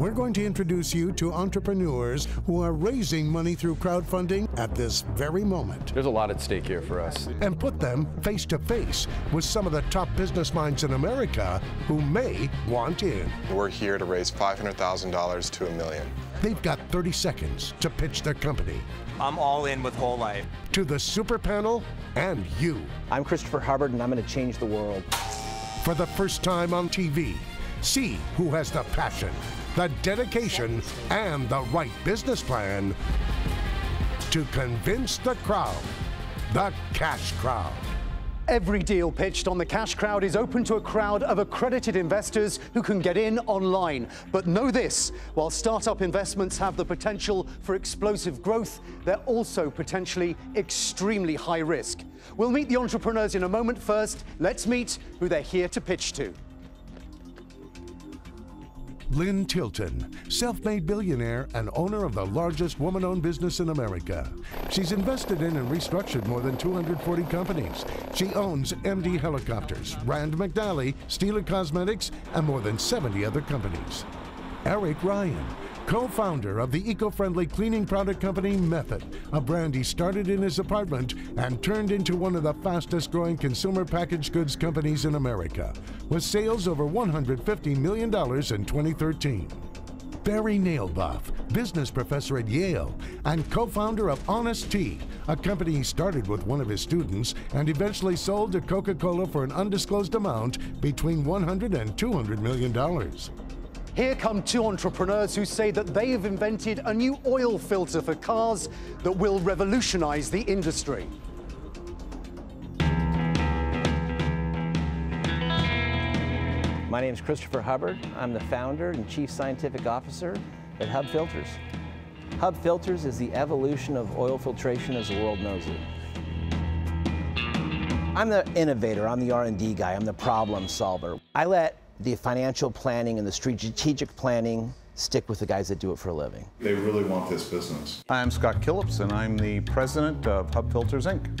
we're going to introduce you to entrepreneurs who are raising money through crowdfunding at this very moment. There's a lot at stake here for us. And put them face to face with some of the top business minds in America who may want in. We're here to raise $500,000 to a million. They've got 30 seconds to pitch their company. I'm all in with Whole Life. To the super panel and you. I'm Christopher Hubbard, and I'm going to change the world. For the first time on TV, see who has the passion, the dedication, and the right business plan to convince the crowd, the cash crowd. Every deal pitched on the Cash Crowd is open to a crowd of accredited investors who can get in online. But know this, while startup investments have the potential for explosive growth, they're also potentially extremely high risk. We'll meet the entrepreneurs in a moment. First, let's meet who they're here to pitch to. Lynn Tilton, self made billionaire and owner of the largest woman owned business in America. She's invested in and restructured more than 240 companies. She owns MD Helicopters, Rand McNally, Stila Cosmetics, and more than 70 other companies. Eric Ryan, co founder of the eco friendly cleaning product company Method, a brand he started in his apartment and turned into one of the fastest growing consumer packaged goods companies in America, with sales over $150 million in 2013. Barry Nalebuff, business professor at Yale and co founder of Honest Tea, a company he started with one of his students and eventually sold to Coca Cola for an undisclosed amount between $100 and $200 million. Here come two entrepreneurs who say that they have invented a new oil filter for cars that will revolutionize the industry. My name is Christopher Hubbard. I'm the founder and chief scientific officer at HUBB Filters. HUBB Filters is the evolution of oil filtration as the world knows it. I'm the innovator, I'm the R&D guy, I'm the problem solver. I let the financial planning and the strategic planning stick with the guys that do it for a living. They really want this business. I'm Scott Killips, and I'm the president of HUBB Filters, Inc.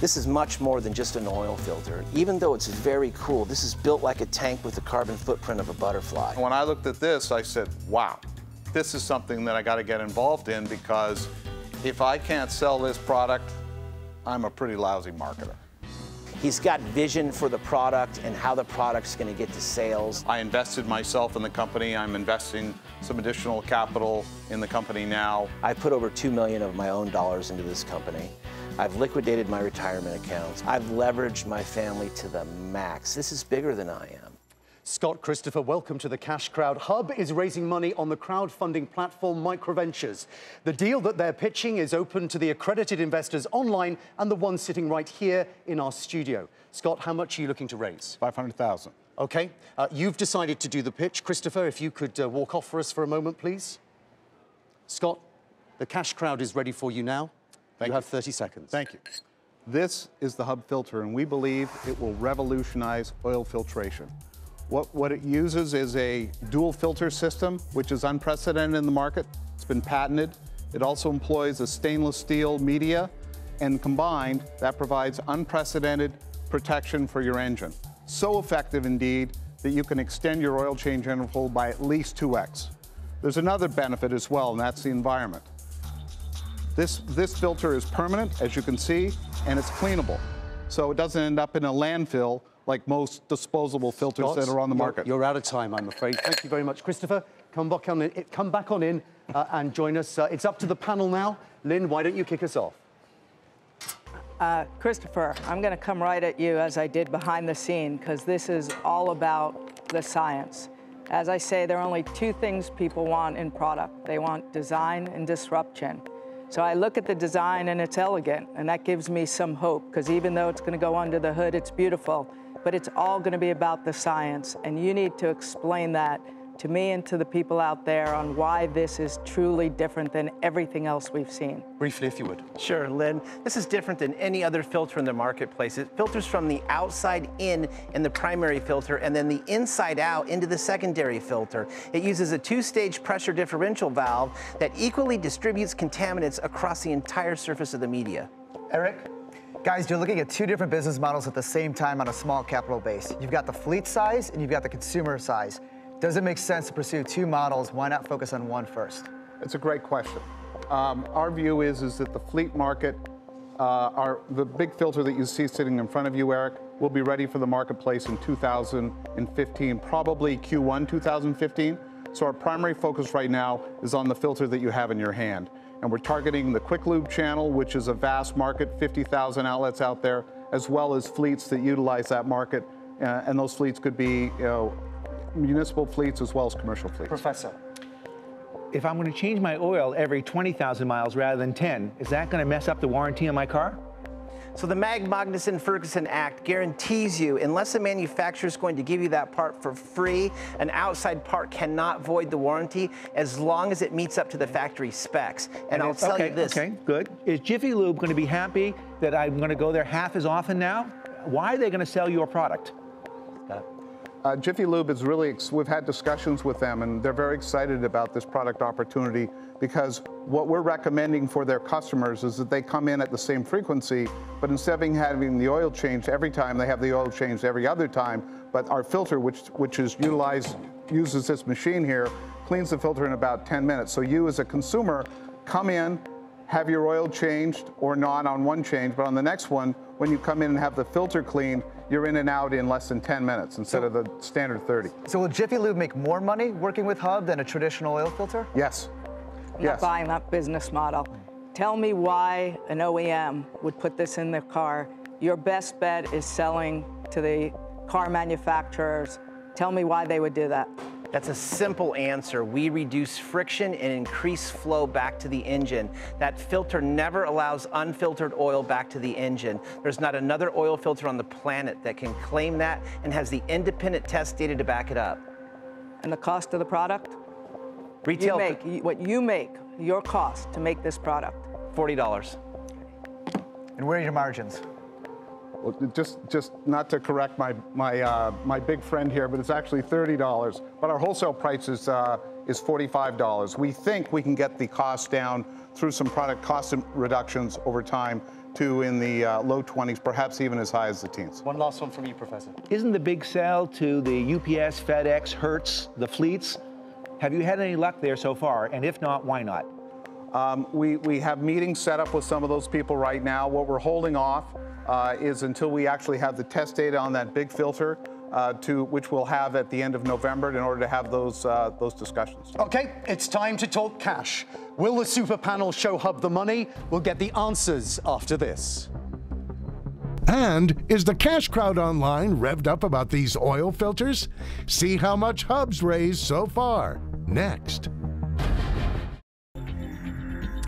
This is much more than just an oil filter. Even though it's very cool, this is built like a tank with the carbon footprint of a butterfly. When I looked at this, I said, wow, this is something that I got to get involved in because if I can't sell this product, I'm a pretty lousy marketer. He's got vision for the product and how the product's going to get to sales. I invested myself in the company. I'm investing some additional capital in the company now. I put over 2 million of my own dollars into this company. I've liquidated my retirement accounts. I've leveraged my family to the max. This is bigger than I am. Scott Christopher, welcome to the Cash Crowd. HUBB is raising money on the crowdfunding platform Microventures. The deal that they're pitching is open to the accredited investors online and the ones sitting right here in our studio. Scott, how much are you looking to raise? 500,000. Okay. Uh, you've decided to do the pitch. Christopher, if you could uh, walk off for us for a moment, please. Scott, the Cash Crowd is ready for you now. Thank you you. have 30 seconds. Thank you. This is the HUBB filter, and we believe it will revolutionize oil filtration. What, what it uses is a dual filter system, which is unprecedented in the market. It's been patented. It also employs a stainless steel media, and combined, that provides unprecedented protection for your engine. So effective indeed that you can extend your oil change interval by at least 2x. There's another benefit as well, and that's the environment. This, this filter is permanent, as you can see, and it's cleanable. So it doesn't end up in a landfill like most disposable filters Scott, that are on the you're- market. You're out of time, I'm afraid. Thank you very much. Christopher, come back on in, come back on in uh, and join us. Uh, it's up to the panel now. Lynn, why don't you kick us off? Uh, Christopher, I'm going to come right at you as I did behind the scene because this is all about the science. As I say, there are only two things people want in product. They want design and disruption. So I look at the design and it's elegant, and that gives me some hope because even though it's going to go under the hood, it's beautiful, but it's all going to be about the science, and you need to explain that to me and to the people out there on why this is truly different than everything else we've seen. Briefly, if you would. Sure, Lynn. This is different than any other filter in the marketplace. It filters from the outside in in the primary filter and then the inside out into the secondary filter. It uses a two-stage pressure differential valve that equally distributes contaminants across the entire surface of the media. Eric? Guys, you're looking at two different business models at the same time on a small capital base. You've got the fleet size and you've got the consumer size. Does it make sense to pursue two models? Why not focus on one first? It's a great question. Um, our view is, is that the fleet market, uh, our, the big filter that you see sitting in front of you, Eric, will be ready for the marketplace in 2015, probably Q1 2015. So our primary focus right now is on the filter that you have in your hand. And we're targeting the quick lube channel, which is a vast market, 50,000 outlets out there, as well as fleets that utilize that market. Uh, and those fleets could be you know, municipal fleets as well as commercial fleets. Professor. If I'm going to change my oil every 20,000 miles rather than 10, is that going to mess up the warranty on my car? So the Mag Magnuson Ferguson Act guarantees you, unless a manufacturer is going to give you that part for free, an outside part cannot void the warranty as long as it meets up to the factory specs. And, and I'll tell okay, you this. Okay, good. Is Jiffy Lube going to be happy that I'm going to go there half as often now? Why are they going to sell your product? Uh, Jiffy Lube is really, we've had discussions with them and they're very excited about this product opportunity because what we're recommending for their customers is that they come in at the same frequency, but instead of having the oil changed every time, they have the oil changed every other time. But our filter, which, which is utilized, uses this machine here, cleans the filter in about 10 minutes. So you as a consumer come in, have your oil changed or not on one change, but on the next one, when you come in and have the filter cleaned, you're in and out in less than 10 minutes instead so, of the standard 30. So will Jiffy Lube make more money working with HUBB than a traditional oil filter? Yes. I'm yes. not buying that business model. Tell me why an OEM would put this in their car. Your best bet is selling to the car manufacturers. Tell me why they would do that. That's a simple answer. We reduce friction and increase flow back to the engine. That filter never allows unfiltered oil back to the engine. There's not another oil filter on the planet that can claim that and has the independent test data to back it up. And the cost of the product? Retail. You make, what you make, your cost to make this product? $40. And where are your margins? Well, just, just not to correct my, my, uh, my big friend here, but it's actually $30. But our wholesale price is, uh, is $45. We think we can get the cost down through some product cost reductions over time to in the uh, low 20s, perhaps even as high as the teens. One last one from you, Professor. Isn't the big sell to the UPS, FedEx, Hertz, the fleets? Have you had any luck there so far? And if not, why not? Um, we, we have meetings set up with some of those people right now. What we're holding off uh, is until we actually have the test data on that big filter, uh, to which we'll have at the end of November in order to have those uh, those discussions. Okay, it's time to talk cash. Will the super panel show HUBB the money? We'll get the answers after this. And is the cash crowd online revved up about these oil filters? See how much HUBB's raised so far. Next.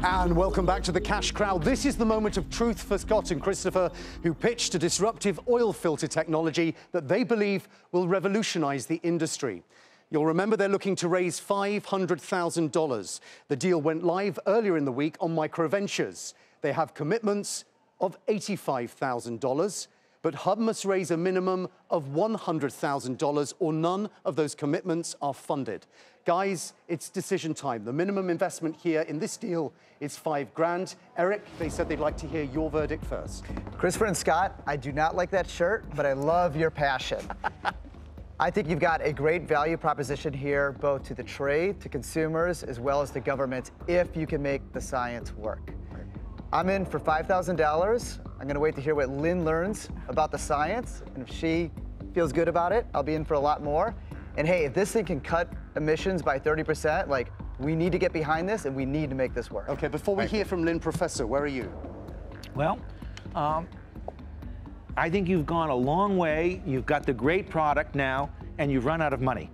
And welcome back to the Cash Crowd. This is the moment of truth for Scott and Christopher, who pitched a disruptive oil filter technology that they believe will revolutionize the industry. You'll remember they're looking to raise $500,000. The deal went live earlier in the week on Microventures. They have commitments of $85,000 but HUBB must raise a minimum of $100,000 or none of those commitments are funded. Guys, it's decision time. The minimum investment here in this deal is five grand. Eric, they said they'd like to hear your verdict first. Christopher and Scott, I do not like that shirt, but I love your passion. I think you've got a great value proposition here, both to the trade, to consumers, as well as the government, if you can make the science work. I'm in for $5,000. I'm gonna wait to hear what Lynn learns about the science, and if she feels good about it, I'll be in for a lot more. And hey, if this thing can cut emissions by 30%, like, we need to get behind this and we need to make this work. Okay, before we Thank hear you. from Lynn Professor, where are you? Well, um, I think you've gone a long way. You've got the great product now, and you've run out of money.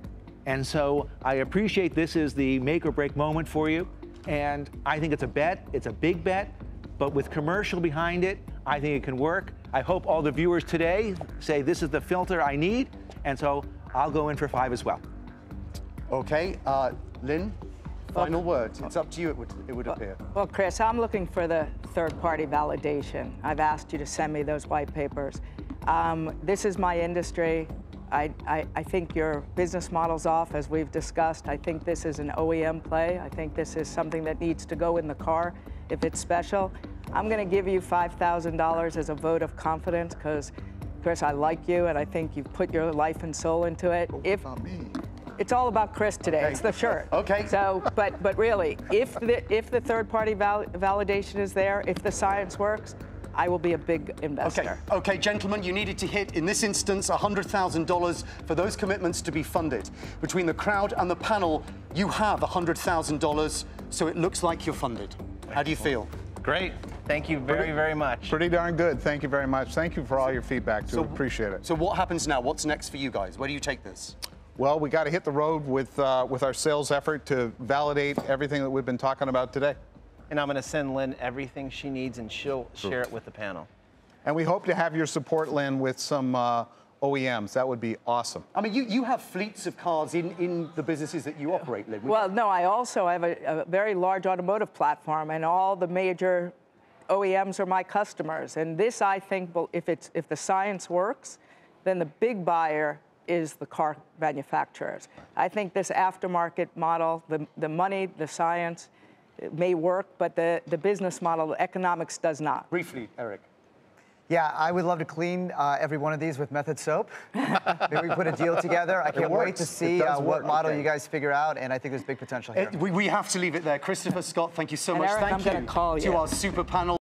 And so I appreciate this is the make or break moment for you. And I think it's a bet, it's a big bet. But with commercial behind it, I think it can work. I hope all the viewers today say this is the filter I need, and so I'll go in for five as well. Okay, uh, Lynn, final well, words. It's up to you, it would, it would well, appear. Well, Chris, I'm looking for the third-party validation. I've asked you to send me those white papers. Um, this is my industry. I, I, I, think your business model's off, as we've discussed. I think this is an OEM play. I think this is something that needs to go in the car if it's special. I'm going to give you $5,000 as a vote of confidence because, Chris, I like you and I think you've put your life and soul into it. But if, about me? It's all about Chris today. Okay. It's the shirt. Okay. So, but but really, if the if the third-party val- validation is there, if the science works, I will be a big investor. Okay, okay, gentlemen, you needed to hit, in this instance, $100,000 for those commitments to be funded. Between the crowd and the panel, you have $100,000, so it looks like you're funded. How do you feel? Great. Thank you very, very much. Pretty darn good. Thank you very much. Thank you for all your feedback, too. Appreciate it. So what happens now? What's next for you guys? Where do you take this? Well, we got to hit the road with, uh, with our sales effort to validate everything that we've been talking about today. And I'm going to send Lynn everything she needs, and she'll share it with the panel. And we hope to have your support, Lynn, with some uh, OEMs. That would be awesome. I mean, you, you have fleets of cars in, in the businesses that you operate, Lynn. Well, no, I also have a, a very large automotive platform, and all the major OEMs are my customers. And this, I think, will- if it's if the science works, then the big buyer is the car manufacturers. I think this aftermarket model, the the money, the science, it may work, but the the business model, the economics, does not. Briefly, Eric. Yeah, I would love to clean uh, every one of these with Method Soap. Maybe we put a deal together. I can't wait to see uh, what model Okay. you guys figure out, and I think there's big potential here. Uh, we, we have to leave it there. Christopher Scott, thank you so And much. Eric, thank I'm you gonna call to you. our super panel.